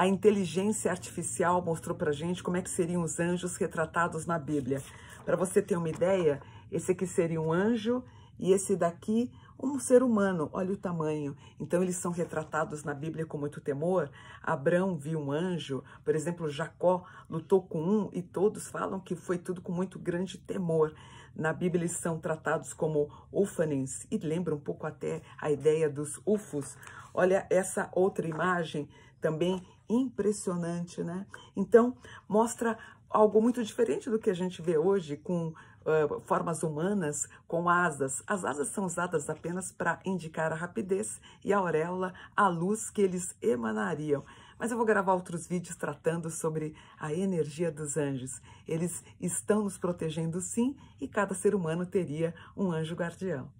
a inteligência artificial mostrou para gente como é que seriam os anjos retratados na Bíblia. Para você ter uma ideia, esse aqui seria um anjo e esse daqui um ser humano, olha o tamanho. Então eles são retratados na Bíblia com muito temor. Abraão viu um anjo, por exemplo, Jacó lutou com um e todos falam que foi tudo com muito grande temor. Na Bíblia eles são tratados como ufanens e lembra um pouco até a ideia dos ufos. Olha essa outra imagem também impressionante, né? Então mostra algo muito diferente do que a gente vê hoje com uh, formas humanas com asas. As asas são usadas apenas para indicar a rapidez e a auréola, a luz que eles emanariam. Mas eu vou gravar outros vídeos tratando sobre a energia dos anjos. Eles estão nos protegendo sim e cada ser humano teria um anjo guardião.